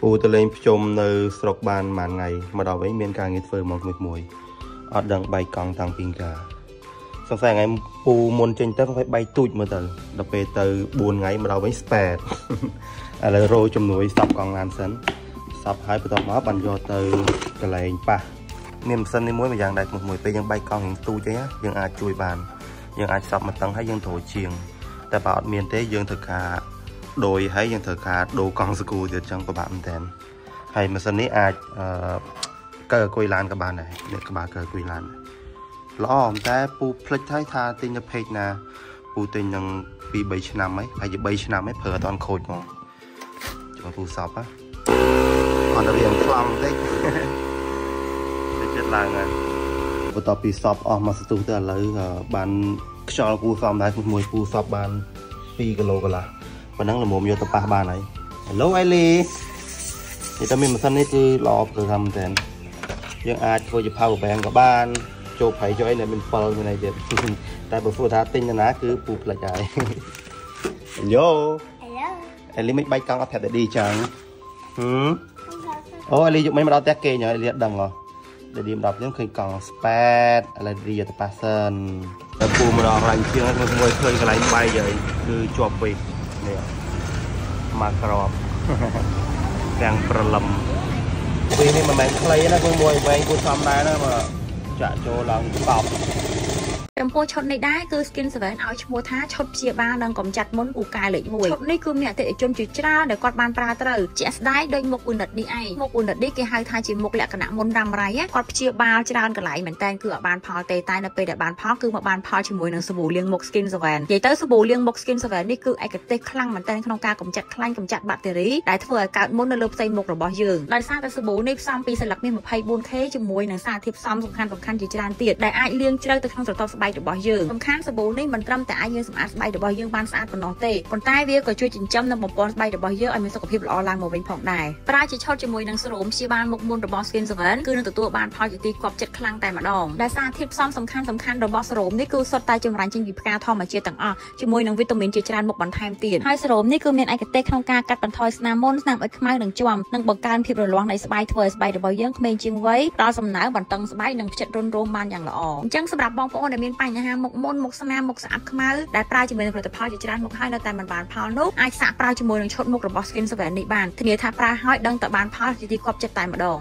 ពូទៅលេងភ្ជុំនៅស្រុកបានមួយថ្ងៃមកដល់វិញមានការងារធ្វើមកមួយមួយអត់ដឹងបែកកង់តាំងពីកាសង្ស័យថ្ងៃពូមុនចេញទៅគាត់បែកទូចមើលទៅដល់ពេលទៅ4ថ្ងៃមកដល់វិញស្ប៉ែតឥឡូវរោជំនួយសាប់កង់ឡានសិនសាប់ហើយបន្ទាប់មកបានយកទៅកន្លែងប៉ះមានម៉ាស៊ីននេះមួយម្យ៉ាងដែរមួយពេលយើងបែកកង់យើងទូចអីយើងអាចជួយបានយើងអាចសាប់មកតឹងហើយយើងត្រូវជាង តែបើអត់មានទេយើងត្រូវការ ដោយហើយយើងត្រូវការដូរកង់សកូទៀតចឹងពិបាកមែនតើហើយម៉ាស៊ីននេះអាចអឺកើអគុយឡានក៏បានដែរនេះក្បាលកើអគុយឡានល្អតែពូភ្លេចហើយថាទិញនៅ page ណាពូទិញនឹង2 3ឆ្នាំហើយហើយជា3ឆ្នាំហើយប្រើអត់ទាន់ខូចហ្មងចាំពូសពហ៎អត់រៀងខ្លងតិចទៅចិត្តឡើងហើយបន្ទាប់ពីសពអស់មកស្ទុះទៅឥឡូវបានខ្យល់ពូសំដែរមួយពូសពបាន2គីឡូកន្លះ ប៉ុណ្ណឹងល្មមយកទៅប៉ះបានហើយ Hello អេលីនេះតែមានម៉ាស៊ីននេះគឺល្អប្រសើរមែនតើយើងអាចធ្វើជា power bank ក៏បានចូលប្រៃចូលអីនៅមាន7មានអីទៀតតែបើធ្វើថាទិញទៅណាគឺពូផ្លិចហើយ Hello Hello អេលីមិនបាច់កង់អត់ប្រាប់តែឌីចឹងហឹមអូអេលីយកមិនមកដល់ផ្ទះគេញ៉អេលីអត់ដឹងហ៎ដែលឌីមកដល់ខ្ញុំឃើញកង់ស្ប៉ែតឥឡូវឌីយកទៅប៉ះសិនតែពូមកដល់រាញ់ជាងមួយឃើញកន្លែងបាយហើយគឺជាប់ពេក នេះមកក្របទាំងប្រឡំពេលនេះមិនមែនខ្លីណាគឺមួយវែងគួរសមដែរណាបើចាក់ចូលឡើងកប់ ចំពោះឈុតនេះដែរគឺ Skin 7ឲ្យឈ្មោះថាឈុតព្យាបាលនិងកម្ចាត់មុនពូកែលេខ1ឈុតនេះគឺមានអតិថិជនជាច្រើនដែលគាត់បានប្រើត្រូវជាក់ស្ដែងដោយមុខឧណិតនេះឯងមុខឧណិតនេះគេហៅថាជាមុខលក្ខណៈមុនរ៉ាំរ៉ៃគាត់ព្យាបាលច្រើនកន្លែងមែនតើគឺអត់បានផលទេតែនៅពេលដែលបានផលគឺមកបានផលជាមួយនឹងសាប៊ូលាងមុខ Skin 7និយាយទៅសាប៊ូលាងមុខ Skin 7នេះគឺឯកទេសខ្លាំងមែនតើក្នុងការកម្ចាត់ខ្លាញ់កម្ចាត់បាក់តេរីដែលធ្វើឲ្យកើតមុននៅលើផ្ទៃមុខរបស់យើងដោយសារតែសាប៊ូនេះផ្សំពីសន្លឹកមាស 24K ជាមួយនឹងសារធាតុផ្សំសំខាន់ៗជាច្រើនទៀតដែលអាចលាងជ្រៅទៅក្នុងស្រទាប់ស្បែករបស់យើងសំខាន់សាប៊ូនេះមិនត្រឹមតែអាចយើងសម្អាតស្បែករបស់យើងបានស្អាតប៉ុណ្ណោះទេប៉ុន្តែវាក៏ជួយចិញ្ចឹមនិងបំពន់ស្បែករបស់យើងឲ្យមានសុខភាពល្អឡើងមកវិញផងដែរប្រើជាឆុតជាមួយនឹងស្រោមព្យាបាលមុខមុនរបស់ Skin 7គឺនឹងទទួលបានផលជាទីគាប់ចិត្តខ្លាំងតែម្ដងដែលសារធាតុផ្សំសំខាន់សំខាន់របស់ស្រោមនេះគឺសុទ្ធតែចម្រាញ់ចេញពីផ្កាធម្មជាតិទាំងអស់ជាមួយនឹងវីតាមីនជាច្រើនមុខបន្ថែមទៀតហើយស្រោមនេះគឺមានឯកទេសក្នុងការកាត់បន្ថយស្នាមមុនស្នាមអុចខ្មៅនិងជាំនិងបង្កើនភាពរលាស់នៃស្បែកធ្វើឲ្យស្បែករបស់យើងក្មេងជាងវ័យផ្ដល់សំណើមបន្តឹងស្បែកនិងផ្ចិតរុនរោមបានយ៉ាងល្អអញ្ចឹងសម្រាប់បងប្អូនដែលមានបញ្ហាមុខមុនមុខស្នាមមុខស្អាតខ្មៅដែលប្រើជាមួយនឹងផលិតផលជាច្រើនមុខហើយនៅតែមិនបានផលនោះអាចសាកប្រើជាមួយនឹងឈុតមុខរបស់ Skin 7នេះបានធានាថាប្រើហើយដឹងតែបានផលជាទីគាប់ចិត្តតែម្ដង